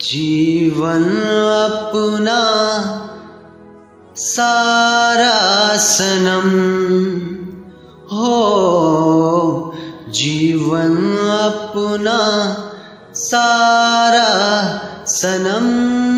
जीवन अपना सारा सनम हो। जीवन अपना सारा सनम।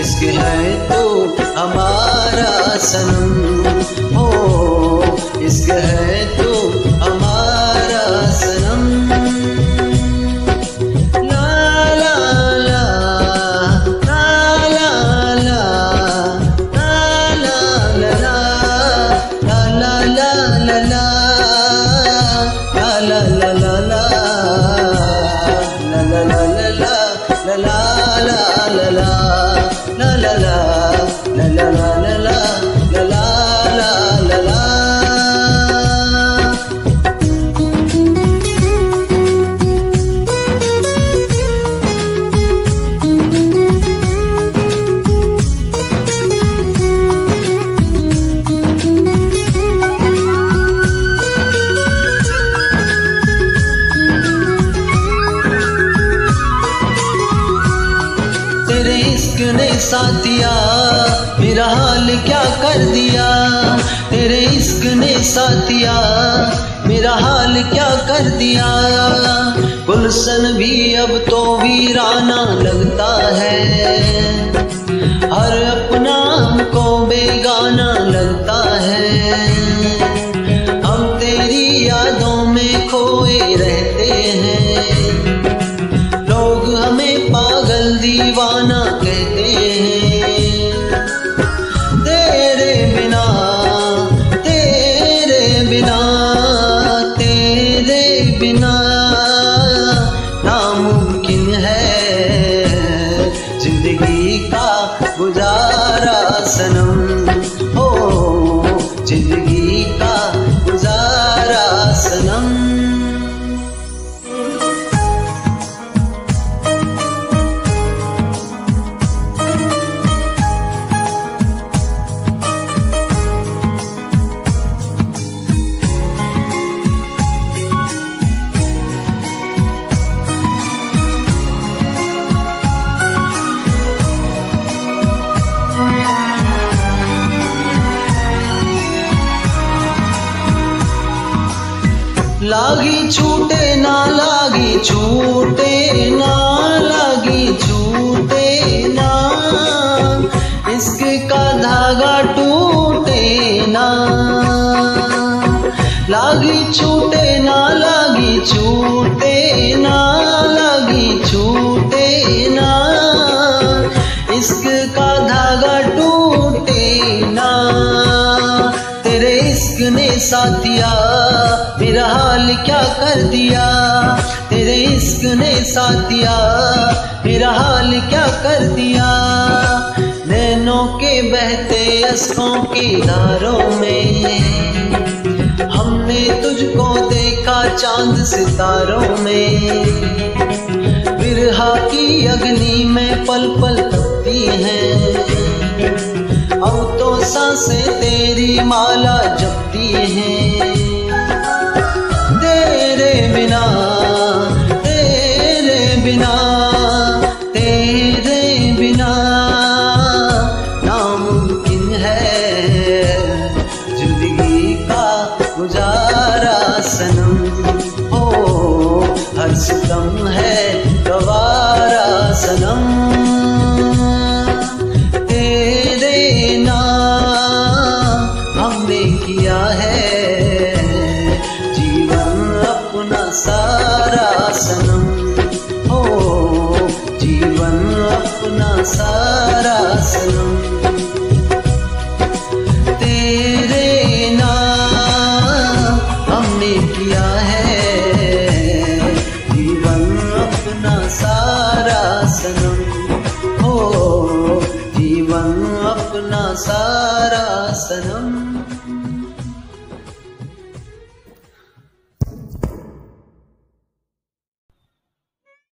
इसके है तो हमारा सनम हो। इश्क है तो तेरे इश्क ने साथिया मेरा हाल क्या कर दिया? तेरे इश्क ने साथिया मेरा हाल क्या कर दिया? गुलशन भी अब तो वीराना लगता है। हर अपना हमको बेगाना लगता है। हम तेरी यादों में खोए रहते हैं। लागी छूटे ना, लागी छूटे ना, लागी छूटे ना। इश्क का धागा टूटे ना। लागी छूटे ना, लागी छूटे ना, लागी छूटे ना। इश्क साथिया, मेरा हाल क्या कर दिया? तेरे इश्क ने साथिया, मेरा हाल क्या कर दिया? नैनों के बहते अश्कों की धारों में, हमने तुझको देखा चाँद सितारों में। बिरहा की अग्नि में पल पल तपती है, अब तो साँसें तेरी माला तेरे बिना तेरे बिना तेरे बिना नामुमकिन है ज़िंदगी का गुजारा सनम। हो सितम दिया है। जीवन अपना सारा सनम। हो, जीवन अपना सारा सनम। तेरे नाम हमने किया है। जीवन अपना सारा सनम। हो, जीवन अपना सारा सनम।